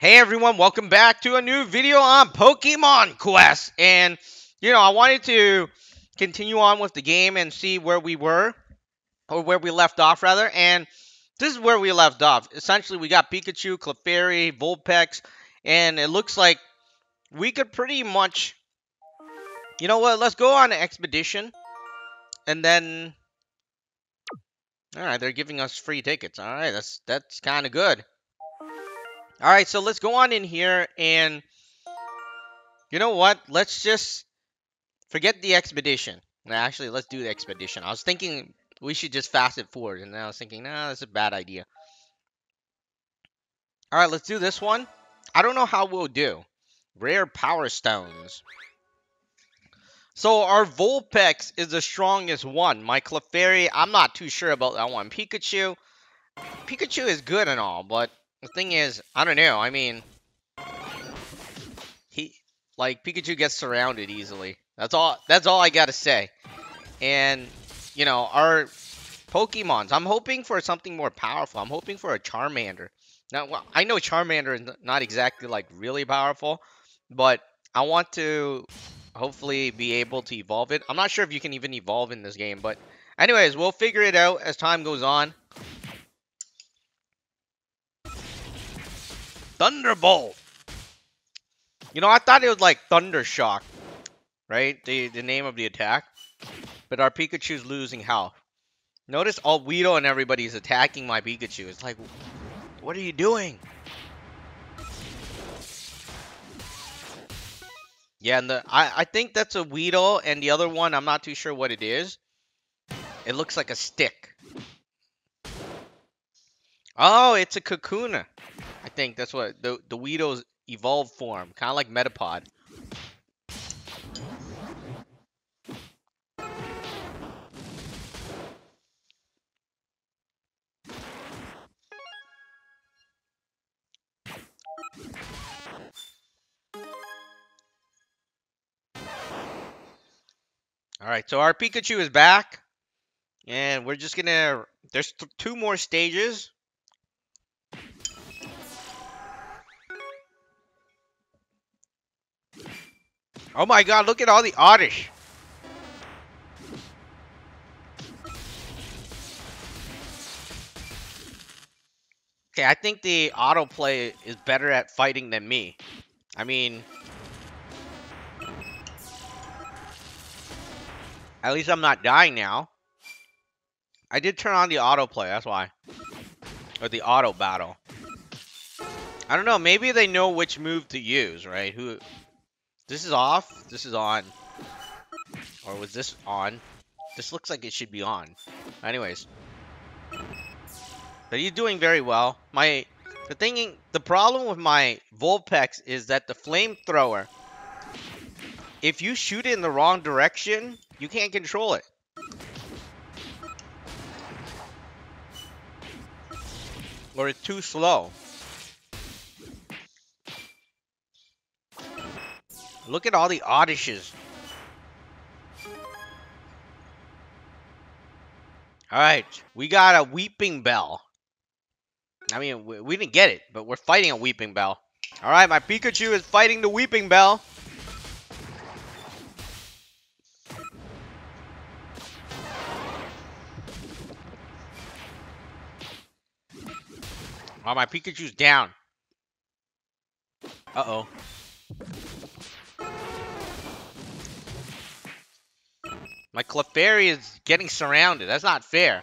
Hey everyone, welcome back to a new video on Pokemon Quest. And, you know, I wanted to continue on with the game and see where we were, or where we left off, rather. And this is where we left off. Essentially, we got Pikachu, Clefairy, Vulpix, and it looks like we could pretty much... You know what, let's go on an expedition, and then... Alright, they're giving us free tickets. Alright, that's, that's kind of good. All right, so let's go on in here and you know what? Let's just forget the expedition. Actually, let's do the expedition. I was thinking we should just fast it forward, and then I was thinking, nah, that's a bad idea. All right, let's do this one. I don't know how we'll do. Rare Power Stones. So our Vulpix is the strongest one. My Clefairy, I'm not too sure about that one. Pikachu, Pikachu is good and all, but the thing is, I don't know. I mean, he like Pikachu gets surrounded easily. That's all. That's all I gotta say. And you know, our Pokemons. I'm hoping for something more powerful. I'm hoping for a Charmander. Now, well, I know Charmander is not exactly like really powerful, but I want to hopefully be able to evolve it. I'm not sure if you can even evolve in this game, but anyways, we'll figure it out as time goes on. Thunderbolt. You know, I thought it was like Thundershock, right? The the name of the attack. But our Pikachu's losing health. Notice all Weedle and everybody's attacking my Pikachu. It's like, what are you doing? Yeah, and the I, I think that's a Weedle, and the other one, I'm not too sure what it is. It looks like a stick. Oh, it's a Kakuna. I think that's what the the Weedle's evolved form, kind of like Metapod. Alright, so our Pikachu is back. And we're just gonna... There's two more stages. Oh my god, look at all the Oddish. Okay, I think the autoplay is better at fighting than me. I mean... At least I'm not dying now. I did turn on the autoplay, that's why. Or the auto battle. I don't know, maybe they know which move to use, right? Who this is off. This is on. Or was this on? This looks like it should be on. Anyways. He's doing very well. My the thing the problem with my Vulpix is that the flamethrower if you shoot it in the wrong direction, you can't control it. Or it's too slow. Look at all the Oddishes. Alright, we got a Weepinbell. I mean, we, didn't get it, but we're fighting a Weepinbell. Alright, my Pikachu is fighting the Weepinbell. Oh, my Pikachu's down. Uh-oh. My Clefairy is getting surrounded. That's not fair.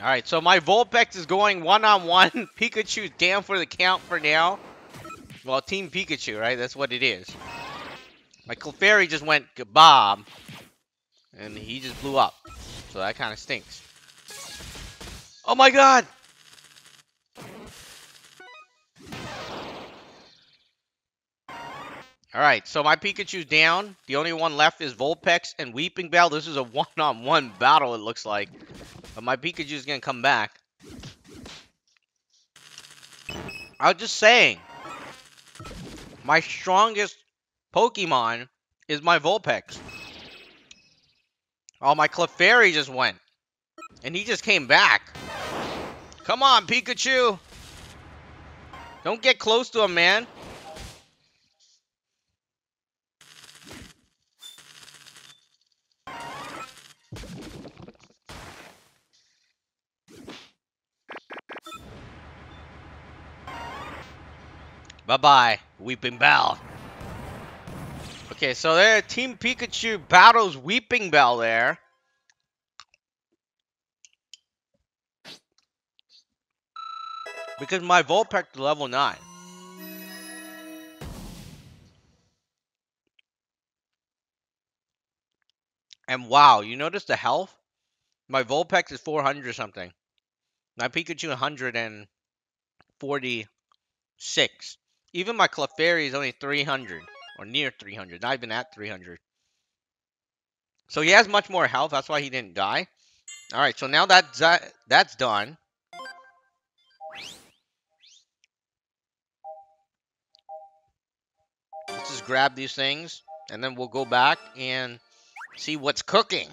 Alright, so my Vulpix is going one-on-one. -on -one. Pikachu's down for the count for now. Well, Team Pikachu, right? That's what it is. My Clefairy just went bob. And he just blew up. So that kind of stinks. Oh my god! Alright, so my Pikachu's down. The only one left is Vulpix and Weepinbell. This is a one-on-one -on -one battle, it looks like. But my Pikachu's gonna come back. I was just saying. My strongest Pokemon is my Vulpix. Oh, my Clefairy just went. And he just came back. Come on, Pikachu. Don't get close to him, man. Bye-bye, Weepinbell. Okay, so there, Team Pikachu battles Weepinbell there. Because my Vulpix is level 9. And wow, you notice the health? My Vulpix is 400 something. My Pikachu 146. Even my Clefairy is only 300. Or near 300. Not even at 300. So he has much more health. That's why he didn't die. Alright, so now that's, that, that's done. Let's just grab these things. And then we'll go back and see what's cooking.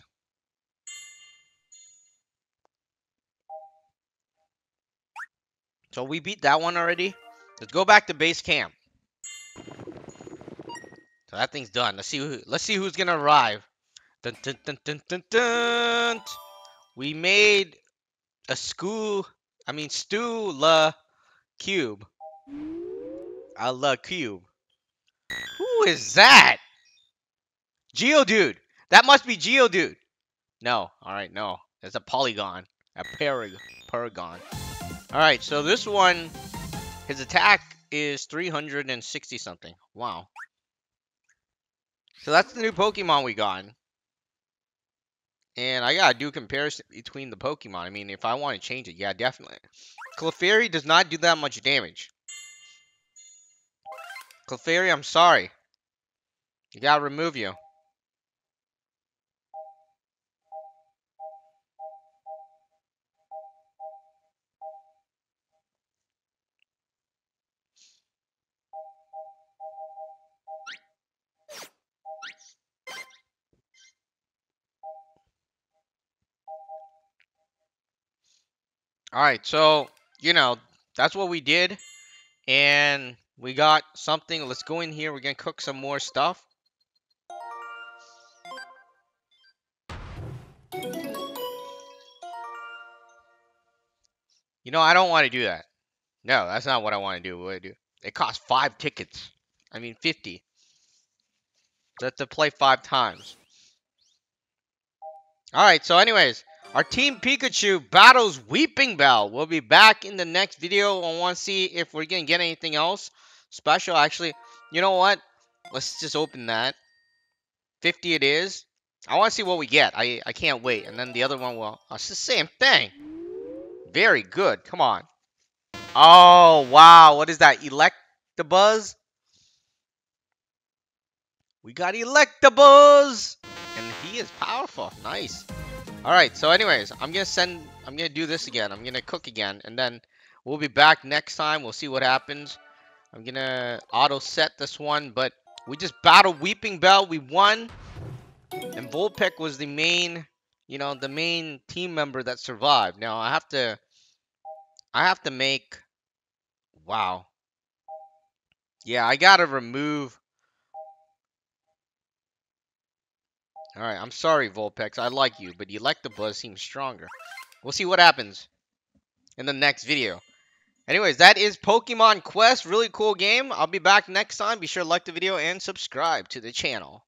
So we beat that one already. Let's go back to base camp. So that thing's done. Let's see who let's see who's gonna arrive. Dun, dun, dun. We made a school I mean stew la cube. A la cube. Who is that? Geodude. That must be Geodude. No. Alright, no. It's a Porygon. A parag paragon. Alright, so this one, his attack is 360 something. Wow. So that's the new Pokemon we got. And I gotta do comparison between the Pokemon. I mean, if I want to change it, yeah, definitely. Clefairy does not do that much damage. Clefairy, I'm sorry. You gotta remove you. Alright, so, you know, that's what we did. And we got something. Let's go in here. We're going to cook some more stuff. You know, I don't want to do that. No, that's not what I want to do. What I do? It costs five tickets. I mean, 50. So have to play five times. Alright, so anyways, our Team Pikachu battles Weepinbell. We'll be back in the next video. I want to see if we're going to get anything else special. Actually, you know what? Let's just open that. 50 it is. I want to see what we get. I, I can't wait. And then the other one will... Oh, it's the same thing. Very good. Come on. Oh, wow. What is that? Electabuzz? We got Electabuzz! And he is powerful. Nice. Alright, so anyways, I'm gonna send, I'm gonna do this again. I'm gonna cook again, and then we'll be back next time. We'll see what happens. I'm gonna auto set this one, but we just battled Weepinbell. We won, and Vulpix was the main, you know, the main team member that survived. Now I have to, I have to make, wow. Yeah, I gotta remove Alright, I'm sorry, Vulpix. I like you, but Electabuzz seems stronger. We'll see what happens in the next video. Anyways, that is Pokemon Quest. Really cool game. I'll be back next time. Be sure to like the video and subscribe to the channel.